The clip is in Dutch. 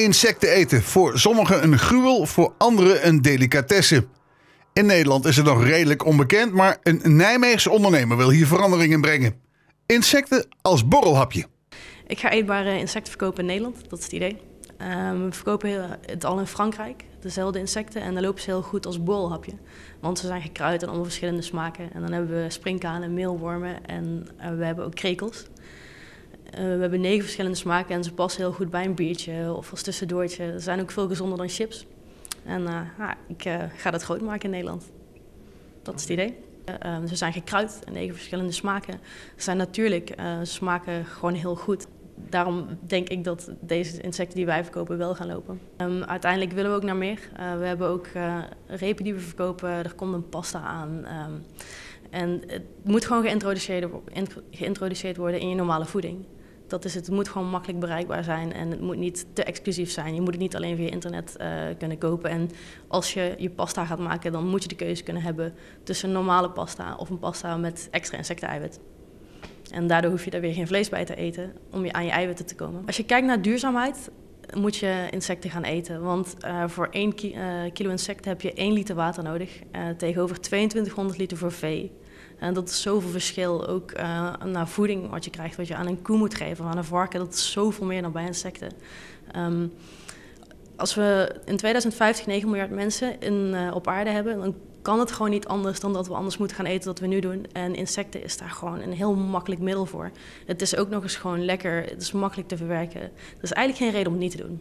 Insecten eten. Voor sommigen een gruwel, voor anderen een delicatesse. In Nederland is het nog redelijk onbekend, maar een Nijmeegse ondernemer wil hier verandering in brengen. Insecten als borrelhapje. Ik ga eetbare insecten verkopen in Nederland, dat is het idee. Um, we verkopen het al in Frankrijk, dezelfde insecten, en dan lopen ze heel goed als borrelhapje. Want ze zijn gekruid en allemaal verschillende smaken. En dan hebben we springkanen, meelwormen en uh, we hebben ook krekels. Uh, we hebben negen verschillende smaken en ze passen heel goed bij een biertje of als tussendoortje. Ze zijn ook veel gezonder dan chips. En ja, ik ga dat groot maken in Nederland. Dat is het idee. Ehm, ze zijn gekruid en negen verschillende smaken. Ze zijn natuurlijk, ze smaken gewoon heel goed daarom denk ik dat deze insecten die wij verkopen wel gaan lopen. Um, uiteindelijk willen we ook naar meer. We hebben ook repen die we verkopen. Er komt een pasta aan. Um, en het moet gewoon geïntroduceerd, worden in je normale voeding. Dat is het. Het moet gewoon makkelijk bereikbaar zijn en het moet niet te exclusief zijn. Je moet het niet alleen via internet uh, kunnen kopen. En als je je pasta gaat maken, dan moet je de keuze kunnen hebben tussen normale pasta of een pasta met extra insecten-eiwit. En daardoor hoef je daar weer geen vlees bij te eten om je aan je eiwitten te komen. Als je kijkt naar duurzaamheid, moet je insecten gaan eten. Want uh, voor 1 ki uh, kilo insecten heb je 1 liter water nodig, uh, tegenover 2200 liter voor vee. En dat is zoveel verschil ook naar voeding wat je krijgt, wat je aan een koe moet geven of aan een varken. Dat is zoveel meer dan bij insecten. Um, als we in 2050 9 miljard mensen in, op aarde hebben, dan kan het gewoon niet anders dan dat we anders moeten gaan eten wat we nu doen. En insecten is daar gewoon een heel makkelijk middel voor. Het is ook nog eens gewoon lekker, het is makkelijk te verwerken. Er is eigenlijk geen reden om het niet te doen.